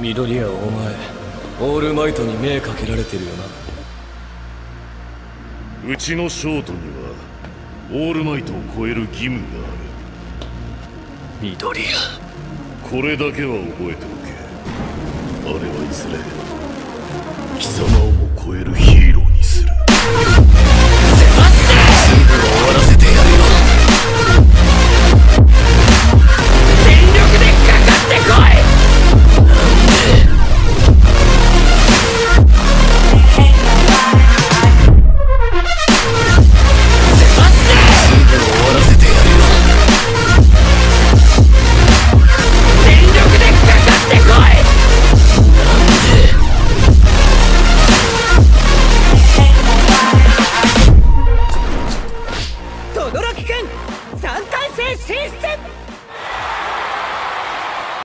緑谷お前オールマイトに目かけられてるよな。うちのショートにはオールマイトを超える義務がある。緑谷。これだけは覚えておけ。あれはいずれ貴様をも超えるヒーローにする3回戦進出